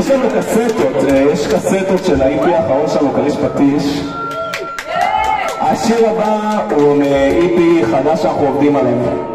יש לנו קסטות, אה, יש קסטות של האיפי האחרון שלנו, כריש פטיש. השיר הבא הוא מאיפי חדש שאנחנו עובדים עליו.